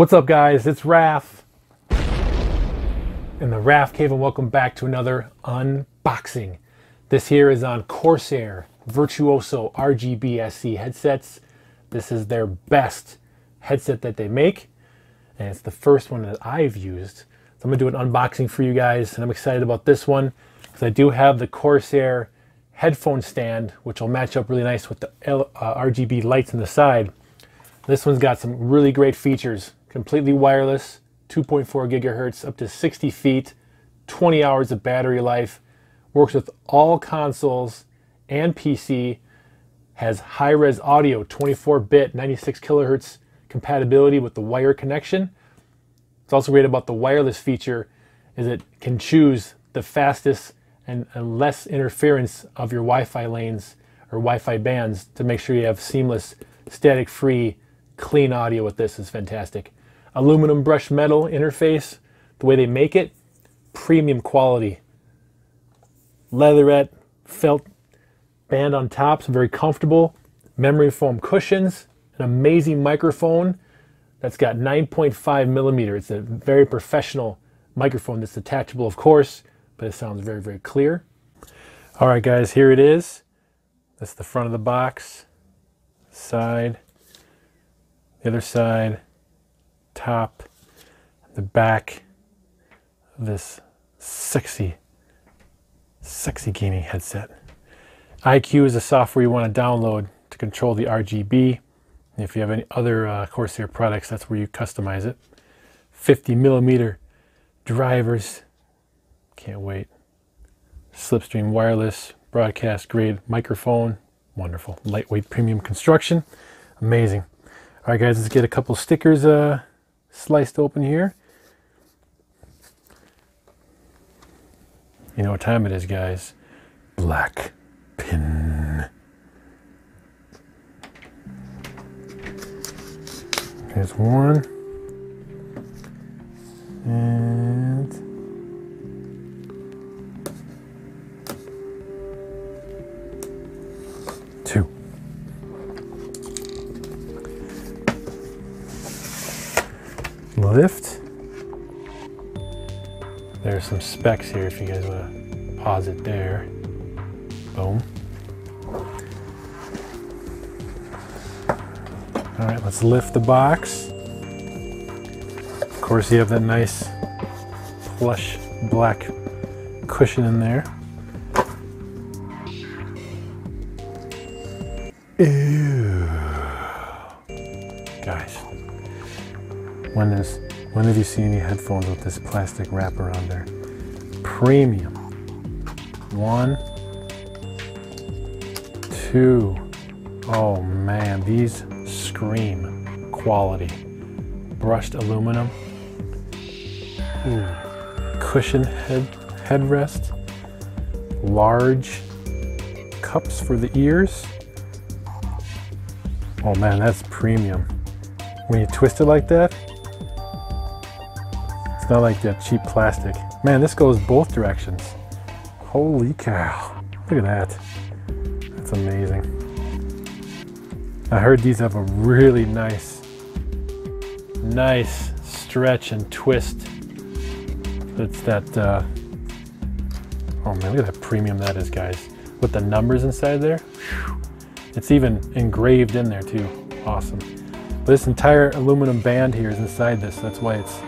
What's up guys, it's Raf in the Raf Cave and welcome back to another unboxing. This here is on Corsair Virtuoso RGB SE headsets. This is their best headset that they make and it's the first one that I've used. So I'm gonna do an unboxing for you guys and I'm excited about this one because I do have the Corsair headphone stand which will match up really nice with the L, uh, RGB lights on the side. This one's got some really great features completely wireless, 2.4 gigahertz, up to 60 feet, 20 hours of battery life, works with all consoles and PC, has high-res audio, 24-bit, 96 kilohertz compatibility with the wire connection. It's also great about the wireless feature is it can choose the fastest and, and less interference of your Wi-Fi lanes or Wi-Fi bands to make sure you have seamless, static-free, clean audio with this is fantastic aluminum brushed metal interface, the way they make it, premium quality. Leatherette felt band on top, so very comfortable. Memory foam cushions, an amazing microphone that's got 9.5 millimeter. It's a very professional microphone that's detachable, of course, but it sounds very, very clear. All right, guys, here it is. That's the front of the box, side, the other side, top, the back this sexy, sexy gaming headset. iCUE is the software you want to download to control the RGB. If you have any other uh, Corsair products, that's where you customize it. 50 millimeter drivers. Can't wait. Slipstream wireless, broadcast grade microphone. Wonderful. Lightweight premium construction. Amazing. All right, guys, let's get a couple stickers uh, sliced open here. You know what time it is, guys. Black pin. There's one. And There's some specs here if you guys want to pause it there. Boom. All right, let's lift the box. Of course, you have that nice plush black cushion in there. Ew. Guys, when is when have you seen any headphones with this plastic wrap around there? Premium. One, two. Oh man, these scream quality. Brushed aluminum. Ooh. Cushion head headrest. Large cups for the ears. Oh man, that's premium. When you twist it like that, not like that cheap plastic. Man, this goes both directions. Holy cow. Look at that. That's amazing. I heard these have a really nice, nice stretch and twist. It's that, uh, oh man, look at that premium that is, guys. With the numbers inside there. It's even engraved in there too. Awesome. But this entire aluminum band here is inside this. That's why it's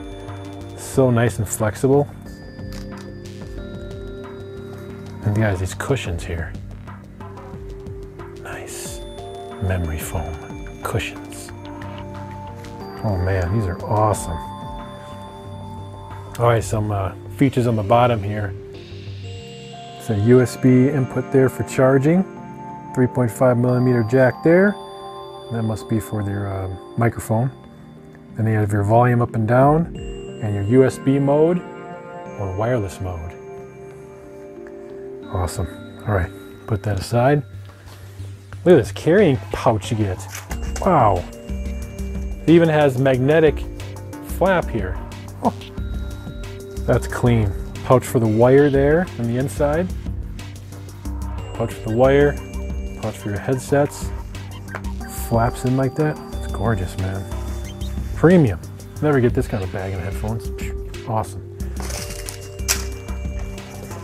so nice and flexible. And guys, these cushions here. Nice memory foam cushions. Oh man, these are awesome. All right, some uh, features on the bottom here. It's a USB input there for charging. 3.5 millimeter jack there. That must be for their uh, microphone. Then you have your volume up and down and your USB mode or wireless mode. Awesome. All right, put that aside. Look at this carrying pouch you get. Wow. It even has magnetic flap here. Oh, that's clean. Pouch for the wire there on the inside. Pouch for the wire. Pouch for your headsets. Flaps in like that. It's gorgeous, man. Premium. Never get this kind of bag in headphones. Awesome.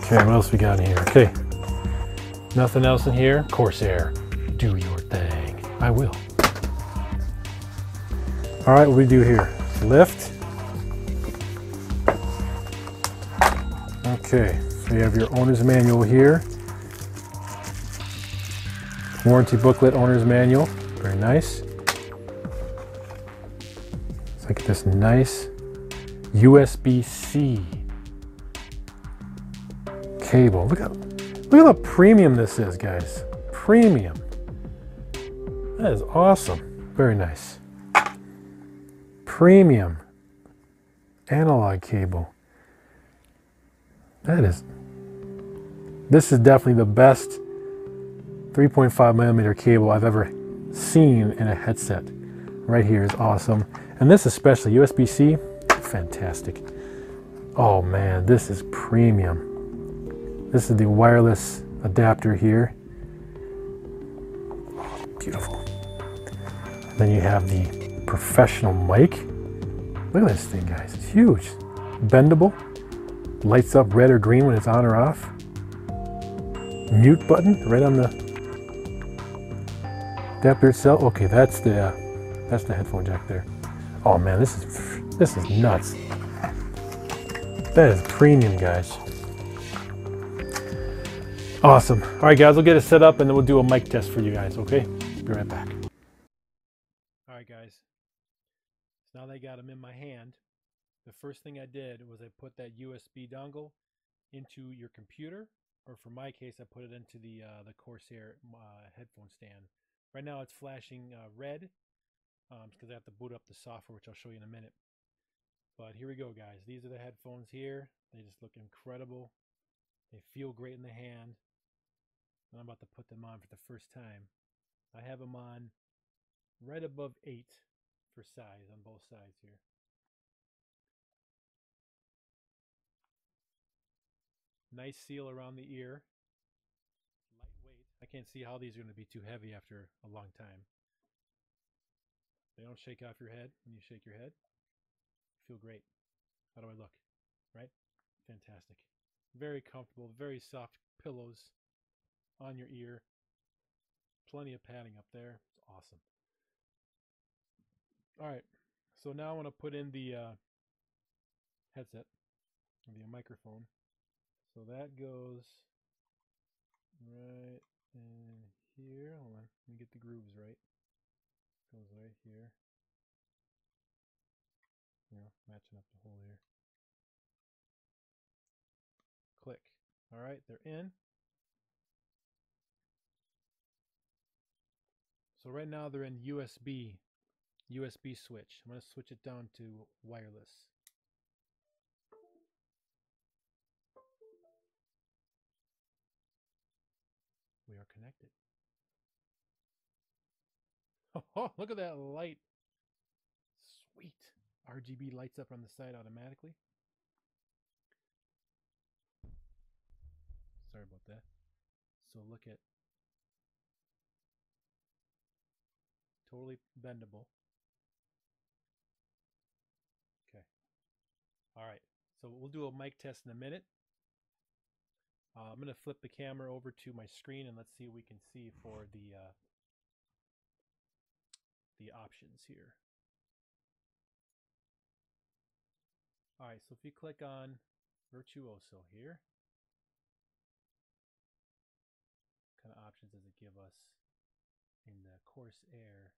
Okay, what else we got in here? Okay, nothing else in here. Corsair, do your thing. I will. All right, what we do here? Lift. Okay, so you have your owner's manual here. Warranty booklet, owner's manual. Very nice. This nice USB-C cable. Look at look at how premium this is, guys. Premium. That is awesome. Very nice. Premium analog cable. That is this is definitely the best 3.5 millimeter cable I've ever seen in a headset. Right here is awesome. And this especially, USB-C, fantastic. Oh man, this is premium. This is the wireless adapter here. Beautiful. then you have the professional mic. Look at this thing, guys. It's huge. Bendable. Lights up red or green when it's on or off. Mute button right on the adapter itself. Okay, that's the uh, that's the headphone jack there. Oh man, this is this is nuts. That is premium, guys. Awesome. All right, guys, we'll get it set up and then we'll do a mic test for you guys, okay? Be right back. All right, guys. So now I got them in my hand, the first thing I did was I put that USB dongle into your computer, or for my case, I put it into the uh, the Corsair uh, headphone stand. Right now, it's flashing uh, red um, because I have to boot up the software, which I'll show you in a minute. But here we go, guys. These are the headphones here. They just look incredible. They feel great in the hand. And I'm about to put them on for the first time. I have them on right above 8 for size on both sides here. Nice seal around the ear. Lightweight. I can't see how these are going to be too heavy after a long time. They don't shake off your head when you shake your head. Feel great. How do I look? Right? Fantastic. Very comfortable, very soft pillows on your ear. Plenty of padding up there. It's awesome. All right. So now I want to put in the uh, headset, the microphone. So that goes right in here. Hold on. Let me get the grooves right goes right here. You know, matching up the hole here. Click. All right, they're in. So right now they're in USB, USB switch. I'm going to switch it down to wireless. We are connected. Oh, look at that light. Sweet. RGB lights up on the side automatically. Sorry about that. So look at totally bendable. Okay. All right. So we'll do a mic test in a minute. Uh, I'm going to flip the camera over to my screen and let's see what we can see for the uh, the options here. All right, so if you click on Virtuoso here, kind of options does it give us in the course air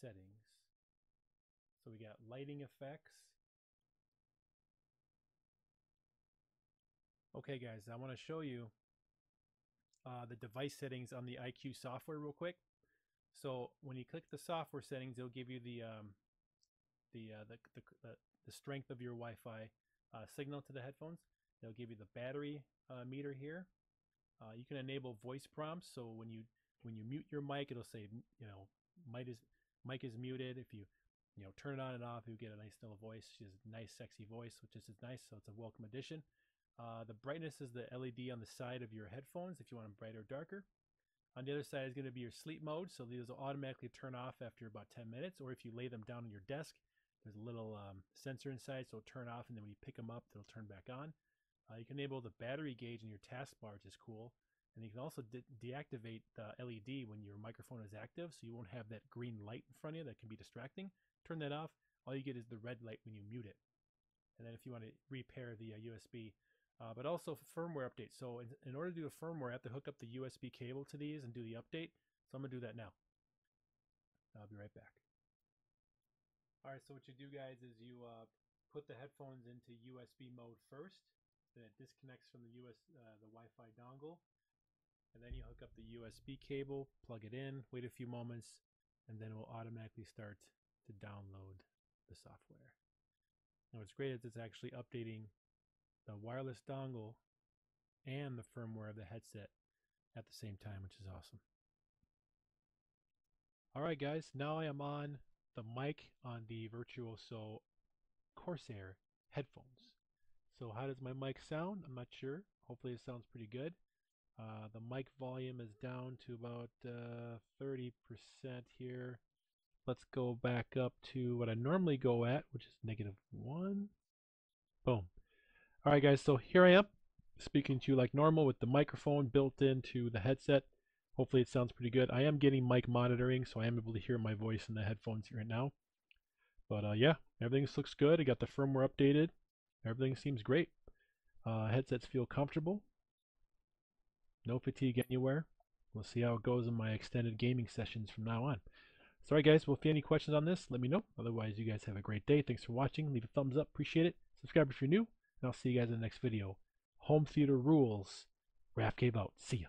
settings? So we got lighting effects. Okay guys, I want to show you uh, the device settings on the iCUE software real quick. So when you click the software settings, it'll give you the um, the, uh, the, the, the strength of your Wi-Fi uh, signal to the headphones. It'll give you the battery uh, meter here. Uh, you can enable voice prompts. So when you when you mute your mic, it'll say you know mic is mic is muted. If you you know turn it on and off, you get a nice little voice. She has a nice sexy voice, which is nice. So it's a welcome addition. Uh, the brightness is the LED on the side of your headphones if you want them brighter or darker. On the other side is going to be your sleep mode. So these will automatically turn off after about 10 minutes. Or if you lay them down on your desk, There's a little um, sensor inside, so it'll turn off, and then when you pick them up, they'll turn back on. Uh, you can enable the battery gauge in your taskbar, which is cool. And you can also de deactivate the LED when your microphone is active, so you won't have that green light in front of you that can be distracting. Turn that off. All you get is the red light when you mute it. And then if you want to repair the uh, USB, uh, but also firmware update. So in, in, order to do a firmware, I have to hook up the USB cable to these and do the update. So I'm to do that now. I'll be right back. All right, so what you do guys is you uh, put the headphones into USB mode first. Then it disconnects from the US uh, the Wi-Fi dongle. And then you hook up the USB cable, plug it in, wait a few moments, and then it will automatically start to download the software. Now what's great is it's actually updating the wireless dongle and the firmware of the headset at the same time, which is awesome. Alright guys, now I am on the mic on the Virtuoso Corsair headphones. So how does my mic sound? I'm not sure. Hopefully it sounds pretty good. Uh, the mic volume is down to about 30% uh, here. Let's go back up to what I normally go at, which is negative 1. Boom. Alright guys, so here I am speaking to you like normal with the microphone built into the headset. Hopefully it sounds pretty good. I am getting mic monitoring, so I am able to hear my voice in the headphones right now. But uh, yeah, everything looks good. I got the firmware updated. Everything seems great. Uh, headsets feel comfortable. No fatigue anywhere. We'll see how it goes in my extended gaming sessions from now on. Sorry guys, well if you have any questions on this, let me know. Otherwise, you guys have a great day. Thanks for watching. Leave a thumbs up. Appreciate it. Subscribe if you're new and I'll see you guys in the next video. Home theater rules. Raf Cave out. See ya.